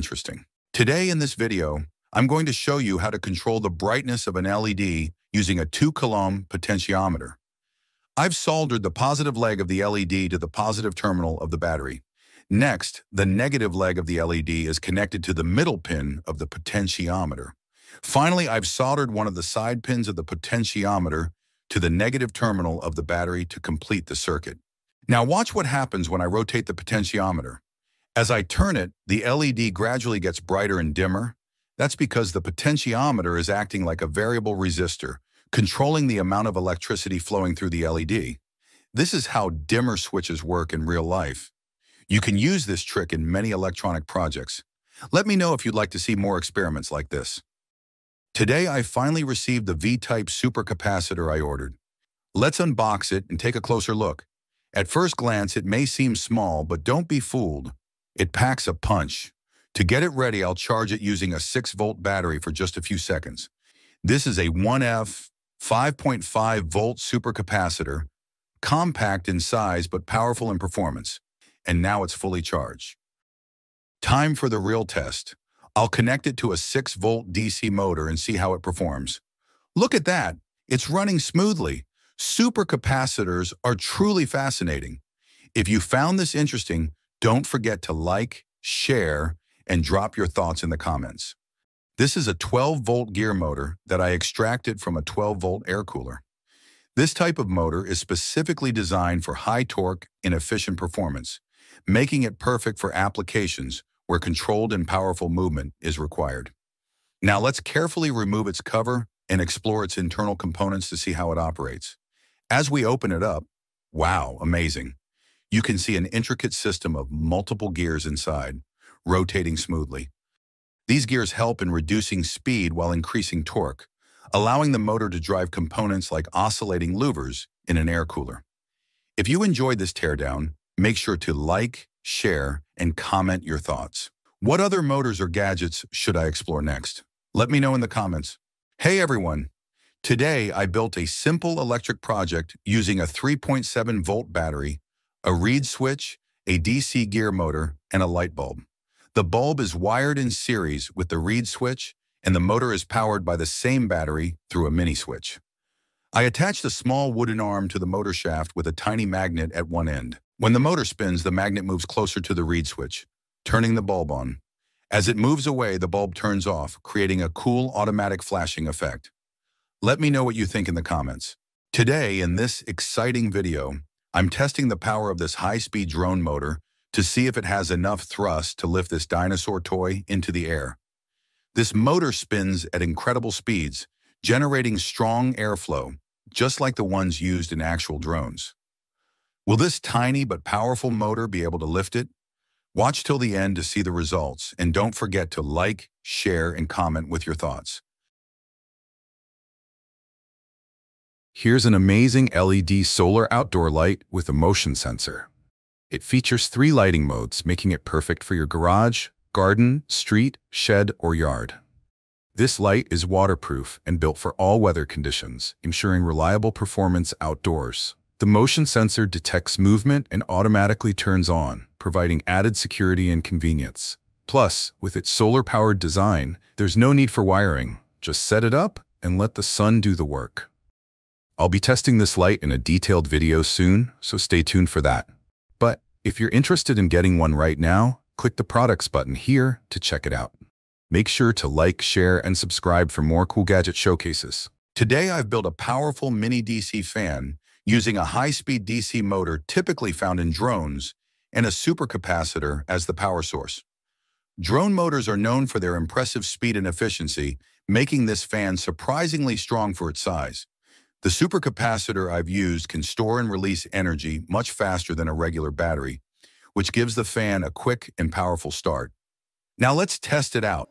interesting. Today in this video, I'm going to show you how to control the brightness of an LED using a 2 kilohm potentiometer. I've soldered the positive leg of the LED to the positive terminal of the battery. Next, the negative leg of the LED is connected to the middle pin of the potentiometer. Finally, I've soldered one of the side pins of the potentiometer to the negative terminal of the battery to complete the circuit. Now watch what happens when I rotate the potentiometer. As I turn it, the LED gradually gets brighter and dimmer. That's because the potentiometer is acting like a variable resistor, controlling the amount of electricity flowing through the LED. This is how dimmer switches work in real life. You can use this trick in many electronic projects. Let me know if you'd like to see more experiments like this. Today, I finally received the V-type supercapacitor I ordered. Let's unbox it and take a closer look. At first glance, it may seem small, but don't be fooled. It packs a punch. To get it ready, I'll charge it using a 6-volt battery for just a few seconds. This is a 1F 5.5 volt supercapacitor, compact in size but powerful in performance and now it's fully charged. Time for the real test. I'll connect it to a 6-volt DC motor and see how it performs. Look at that. It's running smoothly. Supercapacitors are truly fascinating. If you found this interesting, don't forget to like, share, and drop your thoughts in the comments. This is a 12-volt gear motor that I extracted from a 12-volt air cooler. This type of motor is specifically designed for high torque and efficient performance making it perfect for applications where controlled and powerful movement is required. Now let's carefully remove its cover and explore its internal components to see how it operates. As we open it up, wow, amazing. You can see an intricate system of multiple gears inside, rotating smoothly. These gears help in reducing speed while increasing torque, allowing the motor to drive components like oscillating louvers in an air cooler. If you enjoyed this teardown, Make sure to like, share, and comment your thoughts. What other motors or gadgets should I explore next? Let me know in the comments. Hey everyone! Today I built a simple electric project using a 3.7 volt battery, a reed switch, a DC gear motor, and a light bulb. The bulb is wired in series with the reed switch and the motor is powered by the same battery through a mini switch. I attached a small wooden arm to the motor shaft with a tiny magnet at one end. When the motor spins, the magnet moves closer to the reed switch, turning the bulb on. As it moves away, the bulb turns off, creating a cool automatic flashing effect. Let me know what you think in the comments. Today, in this exciting video, I'm testing the power of this high-speed drone motor to see if it has enough thrust to lift this dinosaur toy into the air. This motor spins at incredible speeds, generating strong airflow, just like the ones used in actual drones. Will this tiny but powerful motor be able to lift it? Watch till the end to see the results, and don't forget to like, share, and comment with your thoughts. Here's an amazing LED solar outdoor light with a motion sensor. It features three lighting modes, making it perfect for your garage, garden, street, shed, or yard. This light is waterproof and built for all weather conditions, ensuring reliable performance outdoors. The motion sensor detects movement and automatically turns on, providing added security and convenience. Plus, with its solar-powered design, there's no need for wiring. Just set it up and let the sun do the work. I'll be testing this light in a detailed video soon, so stay tuned for that. But if you're interested in getting one right now, click the products button here to check it out. Make sure to like, share, and subscribe for more cool gadget showcases. Today I've built a powerful mini DC fan using a high-speed DC motor typically found in drones and a supercapacitor as the power source. Drone motors are known for their impressive speed and efficiency, making this fan surprisingly strong for its size. The supercapacitor I've used can store and release energy much faster than a regular battery, which gives the fan a quick and powerful start. Now let's test it out.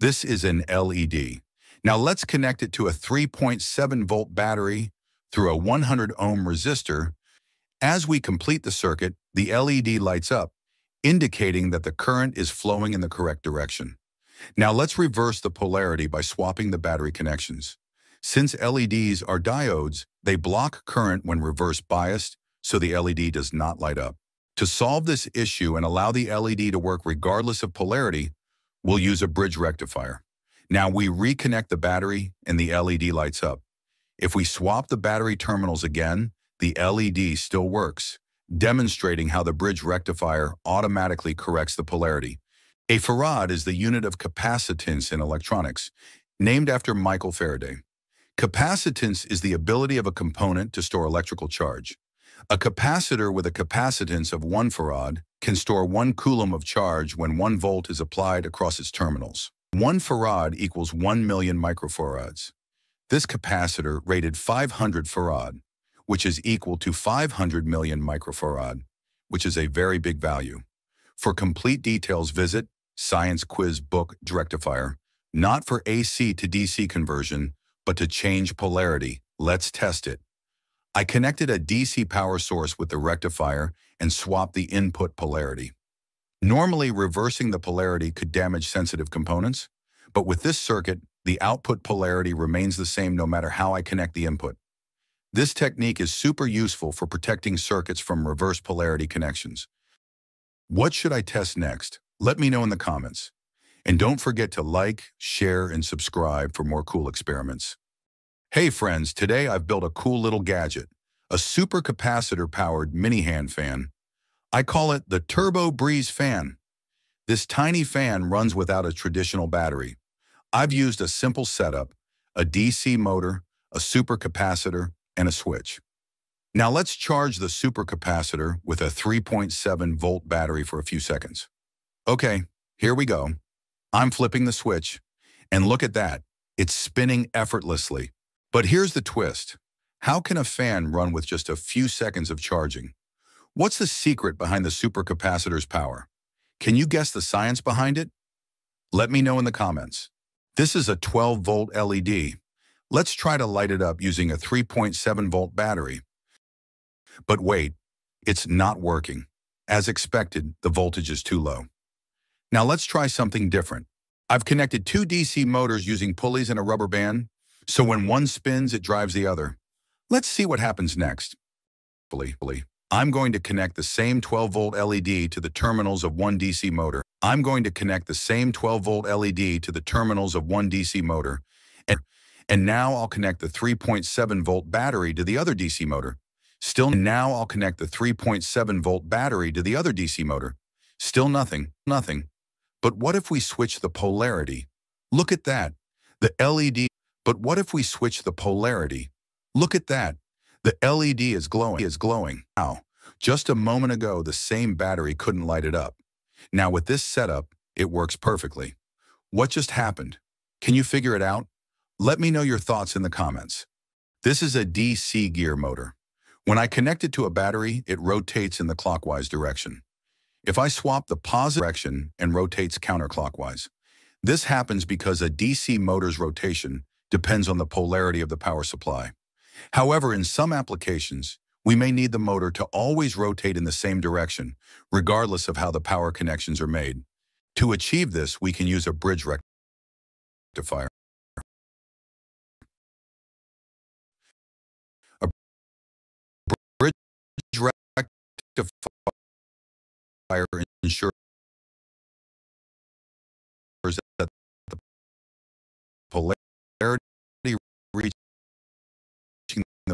This is an LED. Now let's connect it to a 3.7 volt battery through a 100 ohm resistor. As we complete the circuit, the LED lights up, indicating that the current is flowing in the correct direction. Now let's reverse the polarity by swapping the battery connections. Since LEDs are diodes, they block current when reverse biased, so the LED does not light up. To solve this issue and allow the LED to work regardless of polarity, we'll use a bridge rectifier. Now we reconnect the battery and the LED lights up. If we swap the battery terminals again, the LED still works, demonstrating how the bridge rectifier automatically corrects the polarity. A farad is the unit of capacitance in electronics, named after Michael Faraday. Capacitance is the ability of a component to store electrical charge. A capacitor with a capacitance of 1 farad can store 1 coulomb of charge when 1 volt is applied across its terminals. 1 farad equals 1 million microfarads. This capacitor rated 500 farad, which is equal to 500 million microfarad, which is a very big value. For complete details, visit Science Quiz Book Directifier, not for AC to DC conversion, but to change polarity. Let's test it. I connected a DC power source with the rectifier and swapped the input polarity. Normally, reversing the polarity could damage sensitive components, but with this circuit, the output polarity remains the same no matter how I connect the input. This technique is super useful for protecting circuits from reverse polarity connections. What should I test next? Let me know in the comments. And don't forget to like, share, and subscribe for more cool experiments. Hey friends, today I've built a cool little gadget, a super capacitor-powered mini-hand fan. I call it the Turbo Breeze fan. This tiny fan runs without a traditional battery. I've used a simple setup, a DC motor, a supercapacitor, and a switch. Now let's charge the supercapacitor with a 3.7 volt battery for a few seconds. Okay, here we go. I'm flipping the switch, and look at that. It's spinning effortlessly. But here's the twist. How can a fan run with just a few seconds of charging? What's the secret behind the supercapacitor's power? Can you guess the science behind it? Let me know in the comments. This is a 12-volt LED. Let's try to light it up using a 3.7-volt battery. But wait, it's not working. As expected, the voltage is too low. Now let's try something different. I've connected two DC motors using pulleys and a rubber band, so when one spins, it drives the other. Let's see what happens next. I'm going to connect the same 12-volt LED to the terminals of one DC motor. I'm going to connect the same 12-volt LED to the terminals of one DC motor. And, and now I'll connect the 3.7-volt battery to the other DC motor. Still now I'll connect the 3.7-volt battery to the other DC motor. Still nothing, nothing. But what if we switch the polarity? Look at that. The LED but what if we switch the polarity? Look at that. The LED is glowing. Is glowing. Now, just a moment ago, the same battery couldn't light it up. Now with this setup, it works perfectly. What just happened? Can you figure it out? Let me know your thoughts in the comments. This is a DC gear motor. When I connect it to a battery, it rotates in the clockwise direction. If I swap the positive direction and rotates counterclockwise, this happens because a DC motor's rotation depends on the polarity of the power supply. However, in some applications, we may need the motor to always rotate in the same direction, regardless of how the power connections are made. To achieve this, we can use a bridge rectifier. A bridge rectifier ensures that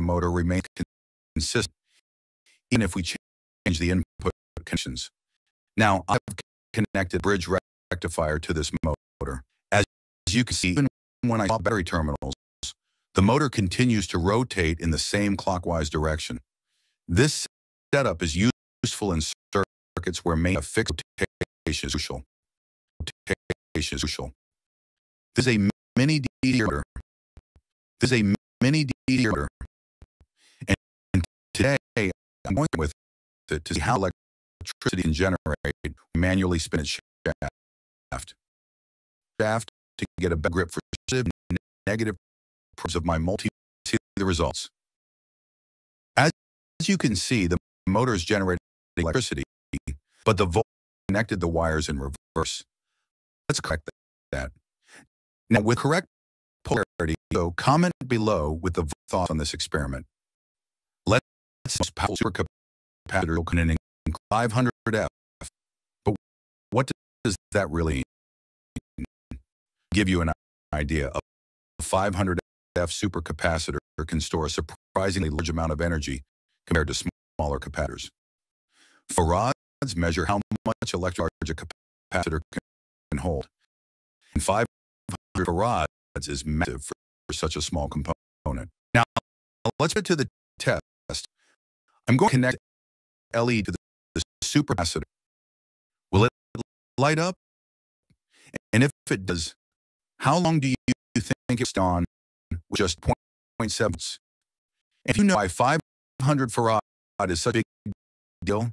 motor remains consistent even if we change the input conditions. Now, I've connected bridge rectifier to this motor. As you can see, even when I swap battery terminals, the motor continues to rotate in the same clockwise direction. This setup is useful in circuits where main fixed rotation is crucial. Rotation is crucial. This is a mini DC motor this is a mini. And today, I'm going with it to see how electricity can generate manually spin its shaft. Shaft to get a better grip for negative of my multi see the results. As you can see, the motor is generating electricity, but the volt connected the wires in reverse. Let's correct that. Now, with correct polarity, so comment below with the thoughts on this experiment. Most powerful supercapacitor connecting 500 F. But what does that really give you an idea? Of a 500 F supercapacitor can store a surprisingly large amount of energy compared to smaller capacitors. Farads measure how much electric charge a capacitor can hold. And 500 farads is massive for such a small component. Now, let's get to the test. I'm going to connect LED to the, the supercapacitor. Will it light up? And if it does, how long do you think it's on with just 0.7? If you know why 500 farad is such a big deal,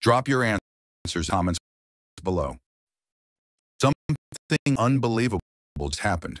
drop your answers comments below. Something unbelievable just happened.